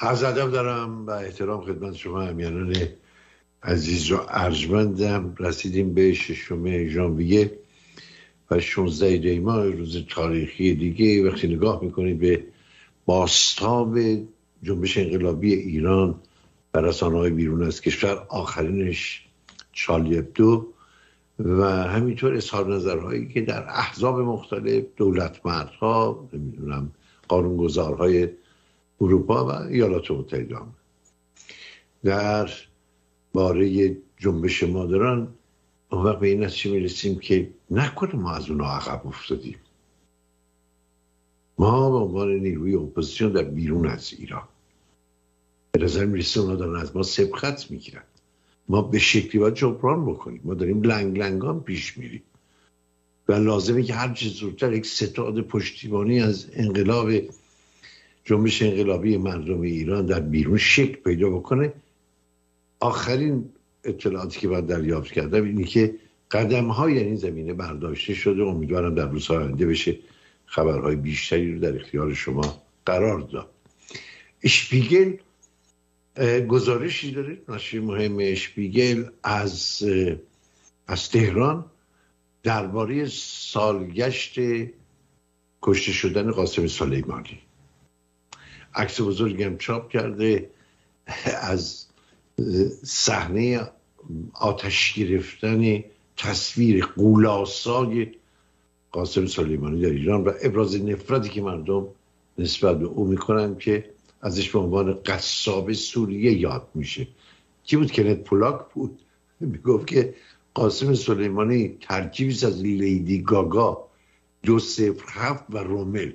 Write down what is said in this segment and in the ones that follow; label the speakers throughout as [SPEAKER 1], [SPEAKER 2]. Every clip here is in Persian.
[SPEAKER 1] از ادب دارم و احترام خدمت شما همیانان عزیز و ارجمندم. رسیدیم به ششم ژانویه و 16 دی ماه روز تاریخی دیگه. وقتی نگاه می‌کنید به باستاب جنبش انقلابی ایران و رسانه های بیرون از کشور آخرینش چالی ابدو و همینطور اظهار نظرهایی که در احزاب مختلف دولت مردها نمی‌دونم قانونگذارهای اروپا و ایالات متحده در باره جنبش مادران اون وقت به این نتیجه می‌رسیم که نکنه ما از اونها عقب افتادیم. ما به عنوان نیروی اپوزیسیون در بیرون از ایران. به نظر می‌رسه اونا دارن از ما سبخت می‌گیرن. ما به شکلی باید جبران بکنیم. ما داریم لنگ لنگان پیش میریم. و لازمه که هر چیز زودتر یک ستاد پشتیبانی از انقلاب جنبش انقلابی مردم ایران در بیرون شکل پیدا بکنه. آخرین اطلاعاتی که باید دریافت کردم اینی که قدم های این زمینه برداشته شده. امیدوارم در روزهای آینده بشه خبرهای بیشتری رو در اختیار شما قرار داد. اشپیگل گزارشی داره. نشر مهم اشپیگل از از تهران درباره سالگشت کشته شدن قاسم سلیمانی. عکس بزرگی هم چاپ کرده از صحنه آتش گرفتن تصویر قولاسای قاسم سلیمانی در ایران و ابراز نفرتی که مردم نسبت به او می‌کنن که ازش به عنوان قصاب سوریه یاد میشه. کی بود کنت پولاک بود؟ می‌گفت که قاسم سلیمانی ترکیبی از لیدی گاگا دو سفر هفت و رومل.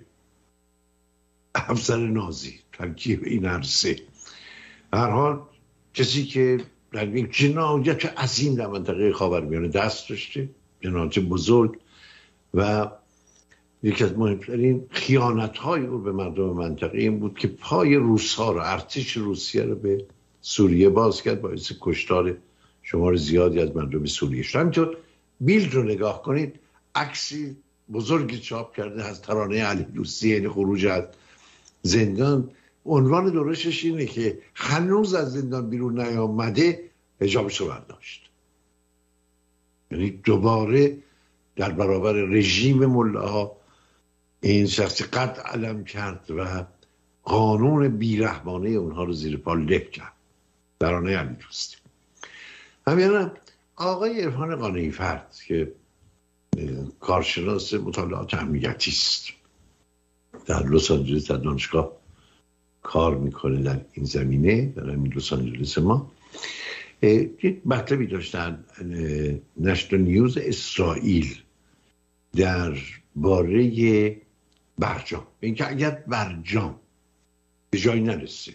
[SPEAKER 1] افسر نازی. ترکیب این عرصه هر حال کسی که در یک جنایت عظیم در منطقه خاورمیانه دست داشته جنایت بزرگ و یکی از مهمترین خیانت های او به مردم منطقه این بود که پای روس ها رو ارتش روسیه رو به سوریه باز کرد باعث کشتار شمار زیادی از مردم سوریه شد. همینطور بیلد رو نگاه کنید عکسی بزرگی چاپ کرده از ترانه علی دوستی یعنی خروج از زندان. عنوان درشش اینه که هنوز از زندان بیرون نیامده هجابش رو برداشت. یعنی دوباره در برابر رژیم ملاها این شخصی قد علم کرد و قانون بیرحمانه اونها رو زیر پا لک کرد. درانه علی دوستی همین آقای ارفان قانعی فرد که کارشناس مطالعات امنیتی است. در لس آنجلس در دانشگاه کار می‌کنه در این زمینه در همین لس آنجلس ما. یک مطلبی داشتن نشنال نیوز اسرائیل در باره برجام. اینکه اگر برجام به جایی نرسه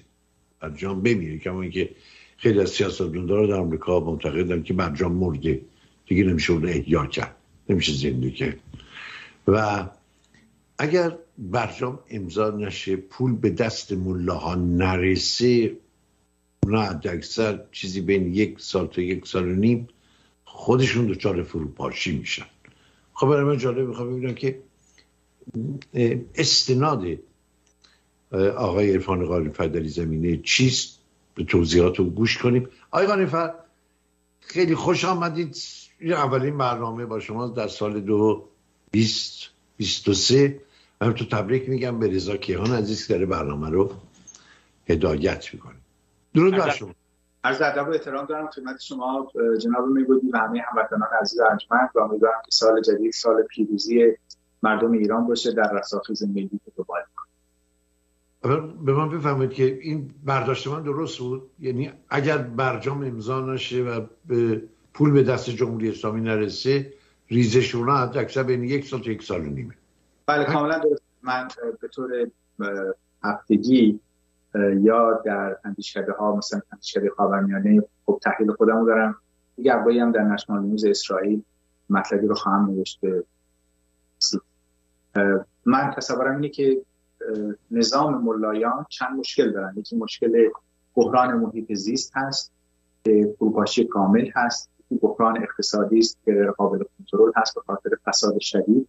[SPEAKER 1] برجام بمیره کما اینکه خیلی از سیاستمدارا در آمریکا معتقدن که برجام مرده. دیگه نمیشه اون احیا کرد نمیشه زنده کرد. و اگر برجام امضا نشه پول به دست ملاها نرسه نه اکثر چیزی بین یک سال تا یک سال و نیم خودشون دچار فروپاشی میشن. خب برای من جالب می‌خوام ببینم که استناد آقای عرفان قانیفر در زمینه چیست؟ به توضیحات رو گوش کنیم. آقای قانیفر خیلی خوش آمدید. اولین برنامه با شما در سال دو بیست بیست و سه. من تو تبریک میگم به رضا کیهان عزیز که داره برنامه رو هدایت می‌کنه. درود بر شما.
[SPEAKER 2] از ادب و احترام دارم خدمت شما جناب میگودی و همه هموطنان عزیز ارجمند و امیدوارم که سال جدید سال پیروزی مردم ایران باشه در رساخیز ملی که دنبال
[SPEAKER 1] به من بفهمید که این برداشت من درست بود؟ یعنی اگر برجام امضا نشه و به پول به دست جمهوری اسلامی نرسه ریزش اونا حتی اکثر بین یک سال تا یک سال و نیمه.
[SPEAKER 2] بله کاملا درست. من به طور هفتگی یا در اندیشکده ها مثلا اندیشکده خاورمیانه خب تحلیل خودمو دارم. دیگه هم در نشنال نیوز اسرائیل مطلبی رو خواهم نوشت. من تصورم اینه که نظام ملایان چند مشکل دارن. یکی مشکل بحران محیط زیست هست که فروپاشی کامل هست. بحران اقتصادی است که قابل کنترل هست به خاطر فساد شدید.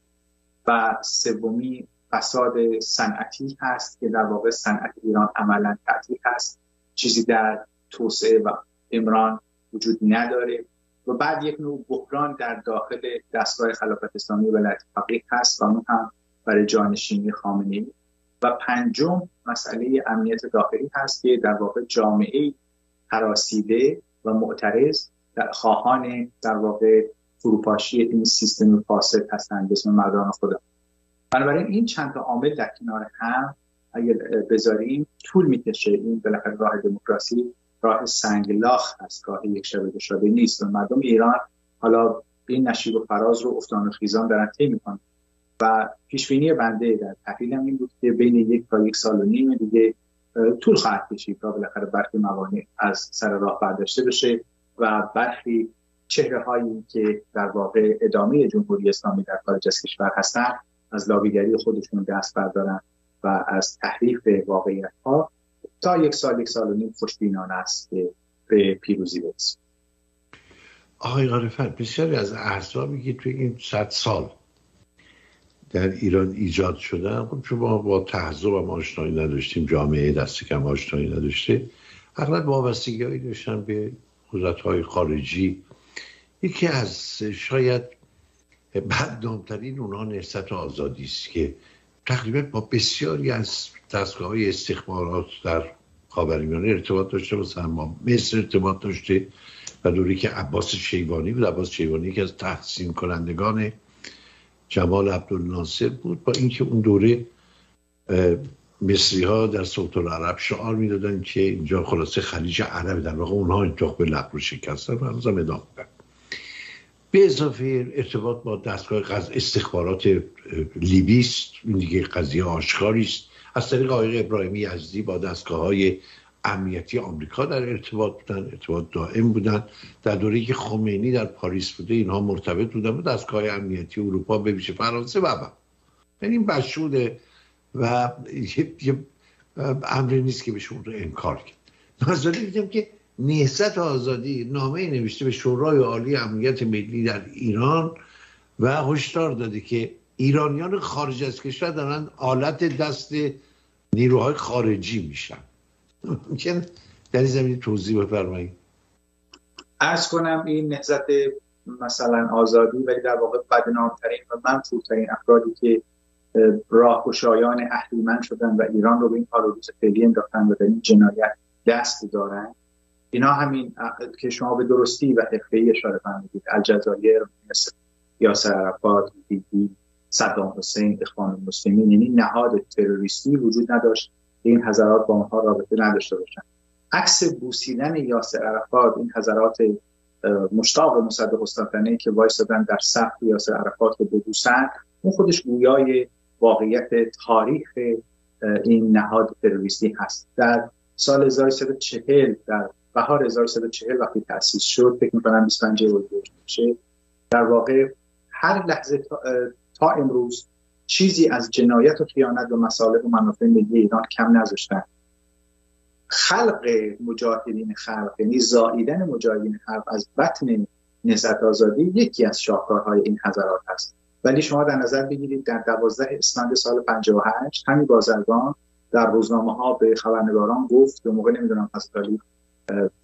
[SPEAKER 2] و سومی فساد صنعتی هست که در واقع صنعت ایران عملا تعطیل هست. چیزی در توسعه و امران وجود نداره. و بعد یک نوع بحران در داخل دستگاه خلافت اسلامی ولایت فقیه هست و اون هم برای جانشینی خامنه و پنجم مسئله امنیت داخلی هست که در واقع جامعه حراسیده و معترض در خواهان در واقع فروپاشی این سیستم فاسد هستند به اسم مردان خدا. بنابراین این چند تا عامل در کنار هم اگر بذاریم طول می‌کشه این بالاخره راه دموکراسی راه سنگلاخ از گاه یک شبه شده نیست. و مردم ایران حالا این نشیب و فراز رو افتان و خیزان دارن طی می‌کنن. و پیشبینی بنده در تحلیلم این بود که بین یک تا یک سال و نیم دیگه طول خواهد کشید تا بالاخره برخی موانع از سر راه برداشته بشه و برخی چهره هایی که در واقع ادامه جمهوری اسلامی در خارج از کشور هستند از لابیگری خودشون دست بردارن و از تحریف واقعیت ها تا یک سال یک سال و نیم خوشبینانه است که به پیروزی برسیم.
[SPEAKER 1] آقای غارفر بسیاری از احزابی که توی این صد سال در ایران ایجاد شدن خب ما با تحضب هم آشنایی نداشتیم جامعه دست کم آشنایی نداشته اغلب وابستگی هایی داشتن به قدرت خارجی یکی از شاید بدنامترین اونها نهست آزادی است که تقریبا با بسیاری از دستگاه های استخبارات در خاورمیانه ارتباط داشته مثلا با مصر ارتباط داشته و دوری که عباس شیوانی بود. عباس شیوانی که از تحسین کنندگان جمال عبدالناصر بود. با اینکه اون دوره مصری ها در صوت العرب شعار می‌دادن که اینجا خلاصه خلیج عرب در واقع اونها این به لب رو شکستن و هنوز ادامه به اضافه ارتباط با دستگاه قض استخبارات لیبیست این دیگه قضیه آشکاری است. از طریق آقای ابراهیمی یزدی با دستگاه های امنیتی آمریکا در ارتباط بودن ارتباط دائم بودن. در دوره که خمینی در پاریس بوده اینها مرتبط بودن با دستگاه امنیتی اروپا به ویژه فرانسه و یعنی این بشوده و یه امری نیست که بهشون رو انکار کرد. مثلا دیدم که نهضت آزادی نامه نوشته به شورای عالی امنیت ملی در ایران و هشدار داده که ایرانیان خارج از کشور دارن آلت دست نیروهای خارجی میشن. ممکن در این زمین توضیح بفرمایید.
[SPEAKER 2] ارز کنم این نهزت مثلا آزادی ولی در واقع بدنامترین و منفورترین افرادی که راهگشایان اهریمن شدن و ایران رو به این حال روز فعلی انداختن و در این جنایت دست دارن اینا همین که شما به درستی و حرفه‌ای اشاره فرمودید. الجزایر مثل یاسر عرفات دیدی صدام حسین اخوان المسلمین یعنی نهاد تروریستی وجود نداشت. این حضرات با اونها رابطه نداشته باشن عکس بوسیدن یاسر عرفات این حضرات مشتاق مصدق قسطنطنیه که وایسادن در صف یاسر عرفات رو ببوسن اون خودش گویای واقعیت تاریخ این نهاد تروریستی هست. در سال 1340 در بهار 1340 وقتی تأسیس شد فکر می‌کنم 25 میشه. در واقع هر لحظه تا, تا امروز چیزی از جنایت و خیانت و مصالح و منافع ملی ایران کم نذاشتن. خلق مجاهدین خلق یعنی زاییدن مجاهدین خلق از بطن نهضت آزادی یکی از شاهکارهای این حضرات هست ولی شما در نظر بگیرید در دوازده اسفند سال 58 همین بازرگان در روزنامه ها به خبرنگاران گفت به موقع نمی‌دونم از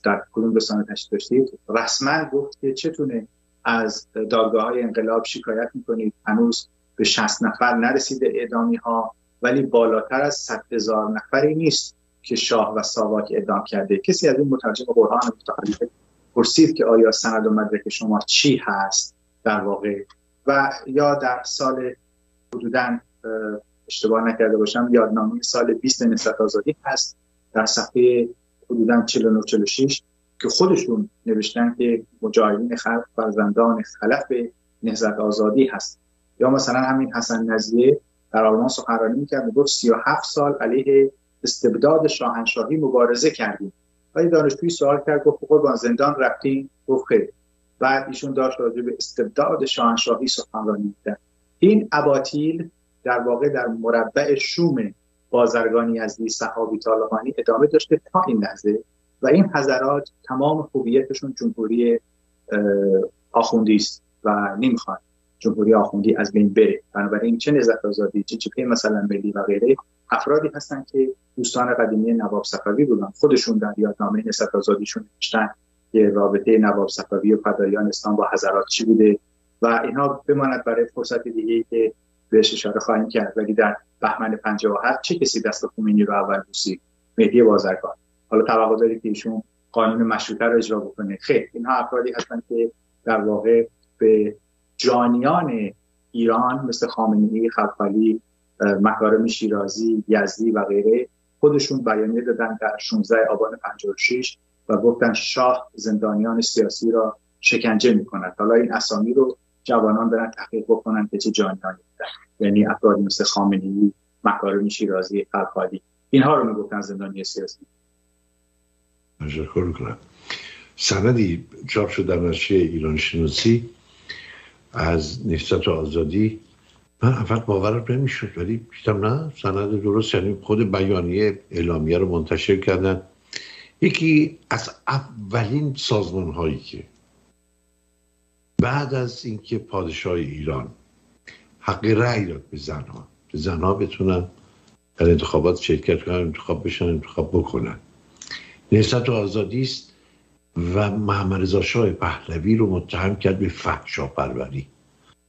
[SPEAKER 2] در کدوم رسانه تشریف داشتید رسما گفت که چتونه از دادگاه های انقلاب شکایت می‌کنید. هنوز به 60 نفر نرسیده اعدامی ها ولی بالاتر از 100 هزار نفری نیست که شاه و ساواک اعدام کرده. کسی از این مترجم قرآن متخلیف پرسید که آیا سند و مدرک شما چی هست در واقع؟ و یا در سال حدودا اشتباه نکرده باشم یادنامه سال 20 نسبت آزادی هست. در صفحه حدودا 49 46 که خودشون نوشتن که مجاهدین خلق فرزندان خلف نهضت آزادی هست یا مثلا همین حسن نزیه در آلمان سخنرانی می‌کرد می‌گفت 37 سال علیه استبداد شاهنشاهی مبارزه کردیم. و دانشجوی سوال کرد گفت قربان زندان رفتیم؟ گفت خیر. بعد ایشون داشت راجع به استبداد شاهنشاهی سخنرانی می‌کرد. این اباطیل در واقع در مربع شوم بازرگانی از صحابی طالبانی ادامه داشته تا این لحظه و این حضرات تمام خوبیتشون جمهوری آخوندی است و نمی‌خوان جمهوری آخوندی از بین بره. بنابراین چه نهضت آزادی چه جبهه مثلا ملی و غیره افرادی هستن که دوستان قدیمی نواب صفوی بودن خودشون در یادنامه نهضت آزادیشون نوشتن که رابطه نواب صفوی و فدایان اسلام با حضرات چی بوده و اینها بماند برای فرصت دیگه که بهش اشاره خواهیم کرد. ولی در بهمن 57 چه کسی دست خمینی رو اول بوسید مهدی بازرگان. حالا توقع دارید که ایشون قانون مشروطه رو اجرا بکنه. خیر اینها افرادی هستند که در واقع به جانیان ایران مثل خامنه‌ای خلخالی مکارم شیرازی یزدی و غیره خودشون بیانیه دادن در 16 آبان 56 و گفتن شاه زندانیان سیاسی را شکنجه می‌کند. حالا این اسامی رو جوانان برن تحقیق بکنن که چه جانیانی بودن. یعنی افرادی مثل خامنه‌ای مکارم شیرازی خلخالی اینها رو می‌گفتن زندانی سیاسی.
[SPEAKER 1] تشکر کنم سندی چاپ شد در نشریه ایران شناسی از نهضت آزادی. من اول باورم نمی‌شد ولی دیدم نه سند درست یعنی خود بیانیه اعلامیه رو منتشر کردن. یکی از اولین سازمان هایی که بعد از اینکه پادشاه ایران حق رأی داد به زنها. به زنها بتونن در انتخابات شرکت کنن انتخاب بشن انتخاب بکنن. نهضت و آزادی است و محمد رضا شاه پهلوی رو متهم کرد به فحشا پروری.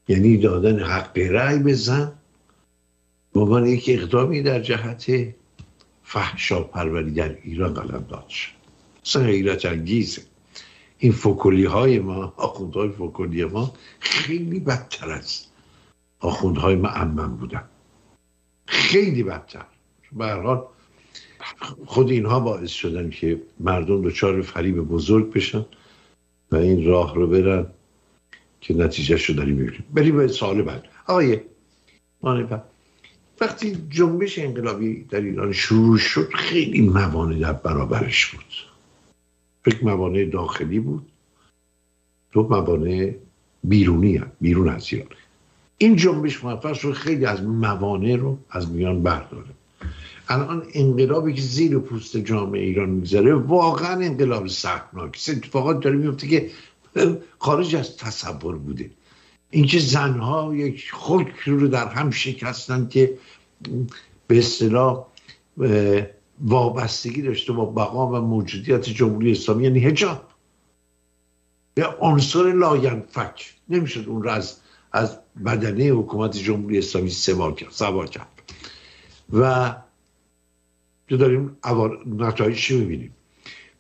[SPEAKER 1] یعنی دادن حق رأی به زن به عنوان یک اقدامی در جهت فحشا پروری در ایران قلم داد شد. اصلا انگیزه. این فکولی های ما آخوندهای فکولی ما خیلی بدتر از آخوندهای معمم بودن خیلی بدتر. به حال خود اینها باعث شدن که مردم دچار فریب بزرگ بشن و این راه رو برن که نتیجه رو داریم می‌بینیم. بریم به سال بعد. آقای وقتی جنبش انقلابی در ایران شروع شد خیلی موانع در برابرش بود. فکر موانع داخلی بود. دو موانع بیرونی هم. بیرون از ایران. این جنبش موفق شد خیلی از موانع رو از میان برداره. الان انقلابی که زیر پوست جامعه ایران می‌ذاره واقعا انقلاب سختناک اتفاقات داره میفته که خارج از تصور بوده. اینکه زنها یک خلق رو در هم شکستن که به اصطلاح وابستگی داشته با بقا و موجودیت جمهوری اسلامی یعنی حجاب یه عنصر لاینفک. نمی‌شد اون رو از از بدنه حکومت جمهوری اسلامی سوا کرد و داریم نتایجش می‌بینیم؟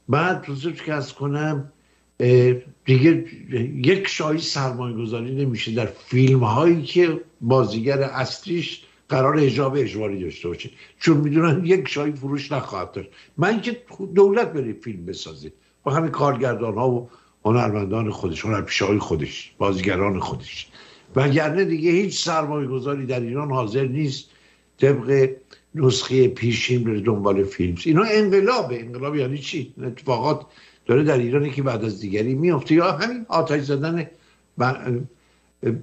[SPEAKER 1] بعد روزی که عرض کنم دیگه یک شاهی سرمایه گذاری نمیشه. در فیلم هایی که بازیگر اصلیش قرار اجاب اجباری داشته باشه. چون می‌دونن یک شایی فروش نخواهد داشت. من که دولت بره فیلم بسازه. با همین کارگردان ها و هنرمندان خودش هنرپیشه های خودش بازیگران خودش. وگرنه دیگه هیچ سرمایه گذاری در ایران حاضر نیست طبق نسخه پیشین بره دنبال فیلم اینا انقلابه. انقلاب یعنی چی؟ اتفاقات داره در ایران که بعد از دیگری میفته یا همین آتش زدن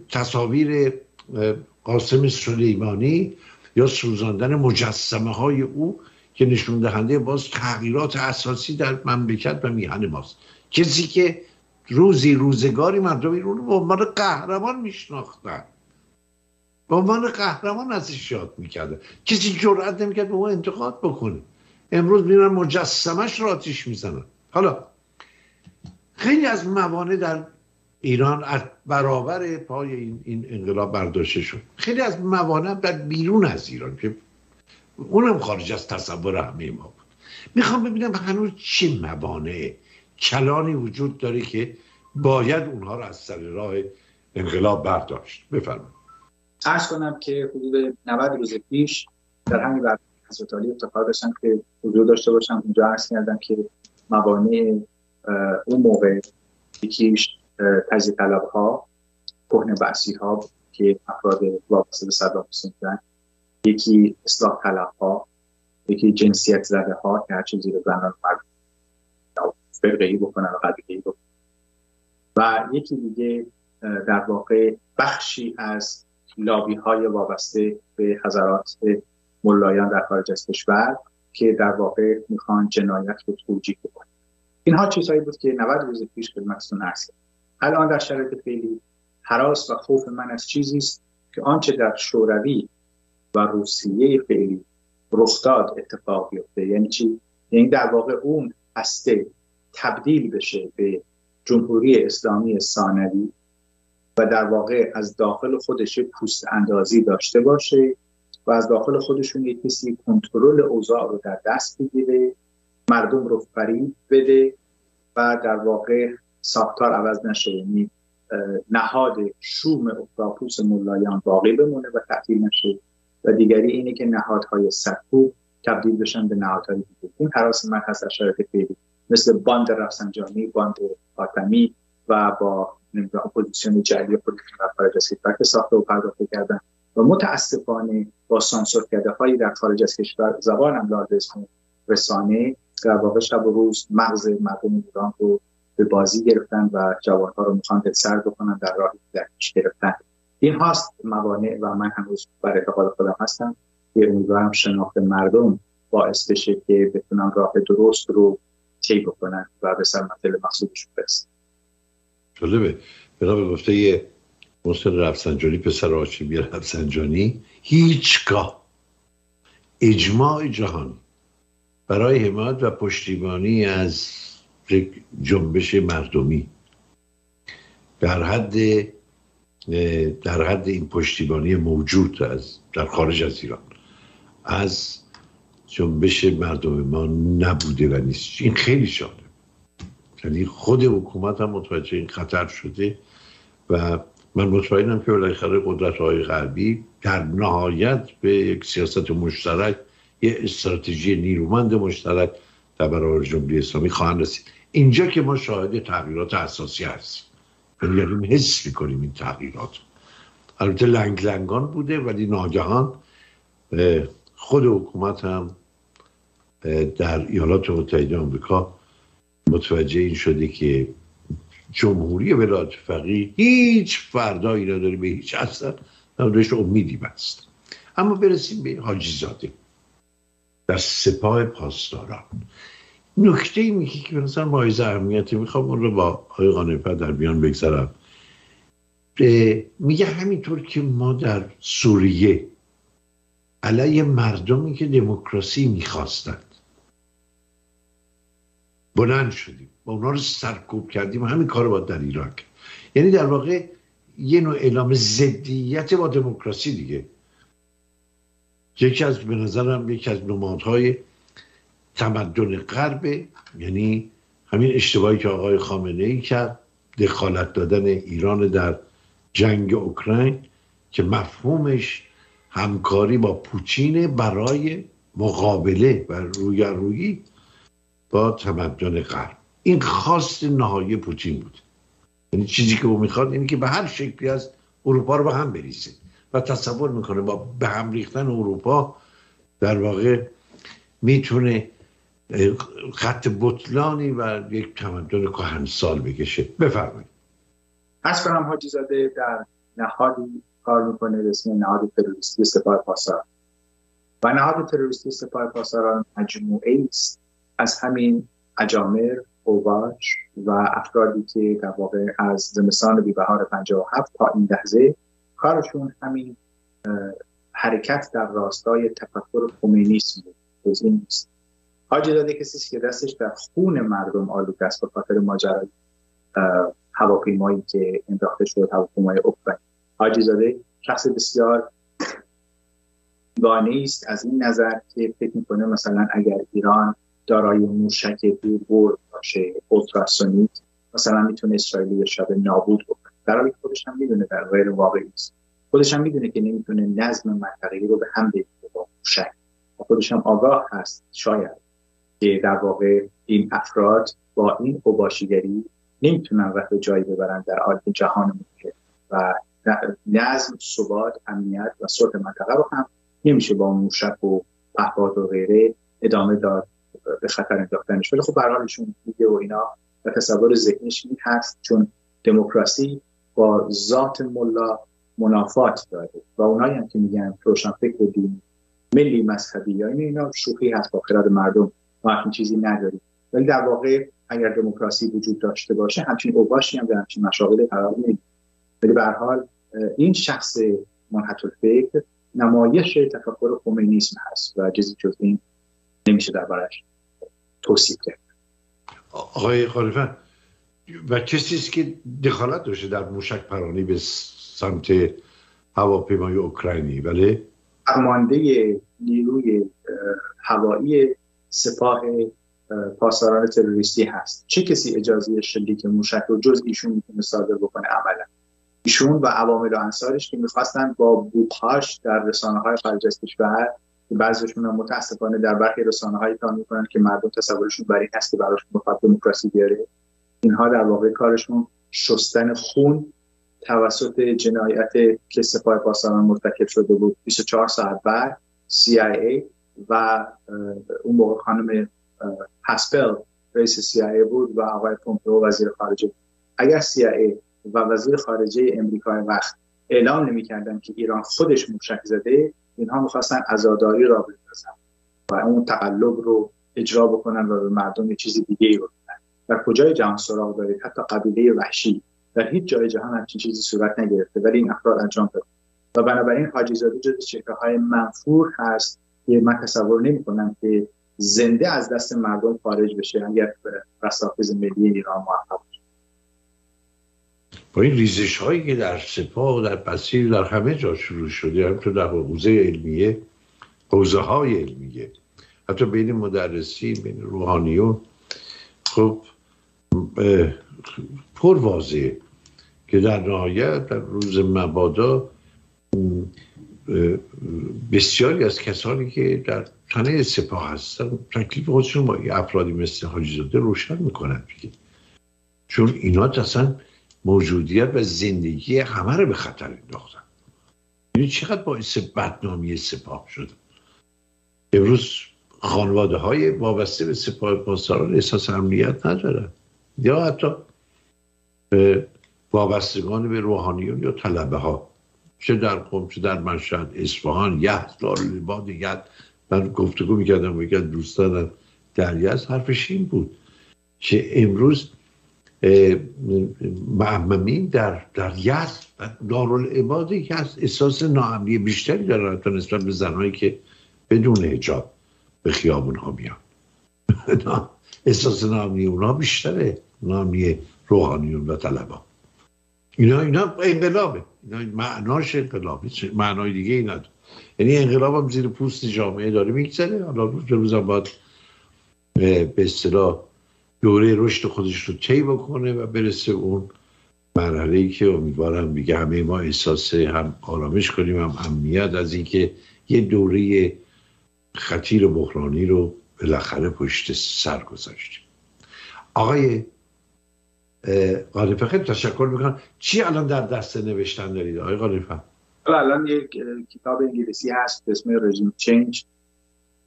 [SPEAKER 1] تصاویر قاسم سلیمانی یا سوزاندن مجسمه های او که نشون دهنده باز تغییرات اساسی در مملکت و میهن ماست. کسی که روزی روزگاری مردم ایران رو به عنوان قهرمان میشناختن. به عنوان قهرمان ازش یاد می‌کرده کسی جرأت نمی‌کرد به اون انتقاد بکنه. امروز میرن مجسمش رو آتیش می‌زنن. حالا خیلی از موانع در ایران از برابر پای این, این انقلاب برداشته شد. خیلی از موانع در بیرون از ایران که اونم خارج از تصور همه ما بود. می‌خوام ببینم هنوز چه موانع کلانی وجود داره که باید اونها رو از سر راه انقلاب برداشت. بفرمایید.
[SPEAKER 2] عرض کنم که حدود 90 روز پیش در همین برنامه حضرت علی افتخار داشتم که حضور داشته باشم. اونجا عرض کردم که موانع اون موقع یکیش تجزیه طلب ها کهن بحثی ها که افراد وابسته به صدام حسین بودن. یکی اصلاح طلب ها یکی جنسیت زده ها که هرچی زیر زنان مرد فرقه بکنن و قبیله بکنن و یکی دیگه در واقع بخشی از لابی های وابسته به حضرات ملایان در خارج از کشور که در واقع می‌خوان جنایت رو توجیه بکنن. اینها چیزهایی بود که 90 روز پیش خدمتتون عرض الان در شرایط فعلی حراس و خوف من از چیزی است که آنچه در شوروی و روسیه فعلی رخداد اتفاق بیفته. یعنی چی؟ یعنی در واقع اون هسته تبدیل بشه به جمهوری اسلامی ثانوی و در واقع از داخل خودش پوست اندازی داشته باشه و از داخل خودشون یک کسی کنترل اوضاع رو در دست بگیره مردم رو فریب بده و در واقع ساختار عوض نشه یعنی نهاد شوم اختاپوس ملایان باقی بمونه و تعطیل نشه و دیگری اینه که نهادهای سکو تبدیل بشن به نهادهای دیگه این هراس من هست فعلی. مثل باند رفسنجانی باند خاتمی و با اپوزیسیون جعلی خودشون خارج از کشور ساخته و پرداخته کردن. و متاسفانه با سانسور کرده هایی در خارج از کشور زبانم لازم رسانه در واقع شب و روز مغز مردم ایران رو به بازی گرفتن و جوانها رو می‌خوان سر بکنن در راه در گرفتن. این هاست موانع و من هنوز بر اعتقاد خودم هستم که امیدوارم شناخت مردم باعث بشه که بتونن راه درست رو طی بکنن و به سر مطلب مقصودشون برسن.
[SPEAKER 1] جالبه. بنا گفته محسن رفسنجانی پسر آشیبی رفسنجانی. هیچگاه. اجماع جهانی. برای حمایت و پشتیبانی از جنبش مردمی. در حد در حد این پشتیبانی موجود از در خارج از ایران. از جنبش مردم ما نبوده و نیست. این خیلی شاده. یعنی خود حکومت هم متوجه این خطر شده و من مطمئنم که بالاخره قدرت های غربی در نهایت به یک سیاست مشترک یه استراتژی نیرومند مشترک در برابر جمهوری اسلامی خواهند رسید. اینجا که ما شاهد تغییرات اساسی هستیم. یعنی, یعنی حس می‌کنیم این تغییرات. البته لنگ لنگان بوده ولی ناگهان خود حکومت هم در ایالات متحده آمریکا متوجه این شده که جمهوری ولایت فقیه هیچ فردایی نداره به هیچ اصلا ندارش امیدی بست. اما برسیم به حاجی زاده در سپاه پاسداران. نکته ای میگه که مثلا مایز اهمیتی می‌خوام اون رو با آقای قانفه در بیان بگذارم. میگه همینطور که ما در سوریه علیه مردمی که دموکراسی می‌خواستند بلند شدیم با اونا رو سرکوب کردیم و همین کار باید در ایران یعنی در واقع یه نوع اعلام زدیت با دموکراسی دیگه. یکی از به نظرم یکی از نمادهای تمدن غرب یعنی همین اشتباهی که آقای خامنه ای کرد دخالت دادن ایران در جنگ اوکراین که مفهومش همکاری با پوچین برای مقابله و رویارویی با تمدن غرب. این خواست نهایی پوتین بود. یعنی چیزی که او می‌خواد اینه که به هر شکلی از اروپا رو به هم بریزه و تصور می‌کنه با به هم ریختن اروپا در واقع می‌تونه خط بطلانی و یک تمدن کهنسال بکشه. بفرمایید.
[SPEAKER 2] از کنم حاجی زاده در نهادی کار می‌کنه به اسم نهاد تروریستی سپاه پاسداران و نهاد تروریستی سپاه پاسداران مجموعه است از همین اجامر اوباش و افرادی که در واقع از زمستان بیبهار 57 تا این لحظه کارشون همین حرکت در راستای تفکر کمونیسم بود. نیست. حاجی داده کسی که دستش در خون مردم آلوده است به خاطر ماجرای هواپیمایی که انداخته شد هواپیمای اوکراین. حاجی زاده شخص بسیار گانه است از این نظر که فکر می‌کنه مثلا اگر ایران دارای موشک دور برد باشه اولتراسونیک مثلا می‌تونه اسرائیل یه شب نابود بکنه. در حالی خودش هم می‌دونه در غیر واقعی است خودش هم می‌دونه که نمی‌تونه نظم منطقه‌ای رو به هم بگیره با موشک. خودش هم آگاه هست شاید که در واقع این افراد با این اوباشیگری نمی‌تونن رفت جایی ببرن در حال جهان ممکن. و نظم ثبات امنیت و صلح منطقه رو هم نمیشه با موشک و پهپاد و غیره ادامه داد. به خطر انداختنش. ولی خب برحالشون دیگه و اینا و تصور ذهنش این هست چون دموکراسی با ذات ملا منافات داره و اونایی هم که میگن روشن فکر دینی ملی مذهبی یا این اینا شوخی هست با خرد مردم. ما همچین چیزی نداریم. ولی در واقع اگر دموکراسی وجود داشته باشه همچین اوباشی هم در همچین مشاغل قرار نمی‌گیره ولی به حال این شخص منحط فکر نمایش تفکر خمینیسم هست و چیزی جز این نمیشه دربارش توصیف کرد.
[SPEAKER 1] آقای و کسی است که دخالت داشته در موشک پرانی به سمت هواپیمای اوکراینی؟ بله.
[SPEAKER 2] فرمانده نیروی هوایی سپاه پاسداران تروریستی هست. چه کسی اجازه شلیک موشک رو جز ایشون می‌تونه صادر بکنه عملا؟ ایشون و عوامل و انصارش که می‌خواستن با بوخاش در رسانه های خارج از کشور که بعضیشون هم متاسفانه در برخی رسانه هایی کار می‌کنن که مردم تصورشون بر این هست که براشون می‌خواد دموکراسی بیاره. اینها در واقع کارشون شستن خون توسط جنایت که سپاه پاسداران مرتکب شده بود 24 ساعت بعد CIA و اون موقع خانم هسپل رئیس CIA بود و آقای پومپئو وزیر خارجه. اگر CIA و وزیر خارجه امریکای وقت اعلام نمی‌کردن که ایران خودش موشک زده اینها می‌خواستن ازاداری را بندازن و اون تقلب رو اجرا بکنن و به مردم یه چیز دیگه ای رو بدن در کجای جهان سراغ دارید؟ حتی قبیله وحشی. در هیچ جای جهان همچین چیزی صورت نگرفته ولی این افراد انجام داد و بنابراین حاجی زاده جز چهره های منفور هست که من تصور نمی کنم که زنده از دست مردم خارج بشه اگر رسافز ملی ایران موفق
[SPEAKER 1] با این ریزش هایی که در سپاه و در پسیر در همه جا شروع شده همینطور در حوزه علمیه حوزه های علمیه حتی بین مدرسین بین روحانیون خب پر واضحه که در نهایت در روز مبادا بسیاری از کسانی که در تنه سپاه هستن تکلیف خودشون با افرادی مثل حاجی زاده روشن می‌کنن دیگه. چون اینا اصلا موجودیت و زندگی همه رو به خطر انداختن. یعنی چقدر باعث بدنامی سپاه شد؟ امروز خانواده های وابسته به سپاه پاسداران احساس امنیت ندارن. یا حتی وابستگان به روحانیون یا طلبه ها چه در قم چه در مشهد اصفهان یه دارالعباد یه من گفتگو می‌کردم با دوستانم در یزد. حرفش این بود که امروز معممین در در یزد دارالعباد از احساس ناامنی بیشتری دارن تا نسبت به زنهایی که بدون حجاب به خیابون ها میان. احساس ناامنی اونا بیشتره ناامنی روحانیون و طلبا اینا اینا انقلابه. اینا معناش انقلابه. معنای دیگه اینا یعنی انقلاب هم زیر پوست جامعه داره میگذره. حالا روز به روز باید به اصطلاح دوره رشد خودش رو طی بکنه و برسه اون مرحله ای که امیدوارم دیگه همه ما احساس هم آرامش کنیم هم امنیت از اینکه یه دوره خطیر بحرانی رو بالاخره پشت سر گذاشتیم. آقای غالفه خیلی تشکر می‌کنم. چی الان در دست نوشتن دارید آقای غالفه
[SPEAKER 2] الان یک کتاب انگلیسی هست به اسم رژیم چینج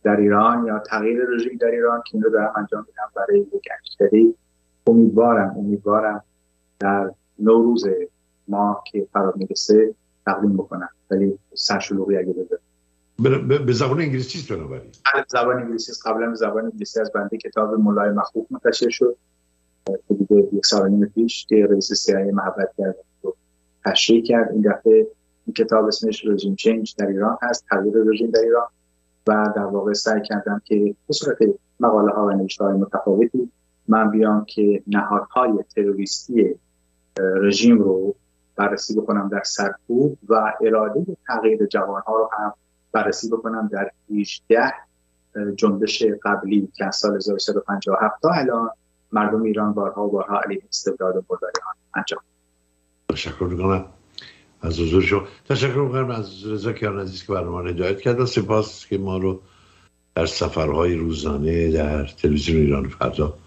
[SPEAKER 2] در ایران یا تغییر رژیم در ایران که این رو دارم انجام میدم برای یک اشتری امیدوارم امیدوارم در نوروز ما که فرا می‌رسه تقدیم بکنم. ولی سرشلوغی اگه
[SPEAKER 1] بذاره به زبان انگلیسی است بنابراین؟
[SPEAKER 2] بله، زبان انگلیسی است. قبلا به زبان انگلیسی از بنده کتاب مولای مخوف منتشر شد. که دیگه یک سال نیم پیش که رئیس سیایی محبت کرد رو تشریح کرد. این دفعه این کتاب اسمش رژیم چینج در ایران هست. تغییر رژیم در ایران. و در واقع سعی کردم که به صورت مقاله ها و نوشته های متفاوتی من بیام که نهادهای تروریستی رژیم رو بررسی بکنم در سرکوب و اراده تغییر جوان ها رو هم بررسی بکنم در 18 جنبش قبلی که از سال 1357 تا الان مردم ایران بارها و بارها علیه استبداد و انجام
[SPEAKER 1] تشکر می‌کنم. از حضور شما تشکر می‌کنم از رضا کیان عزیز که برنامه هدایت کرد و سپاس که ما رو در سفرهای روزانه در تلویزیون ایران فردا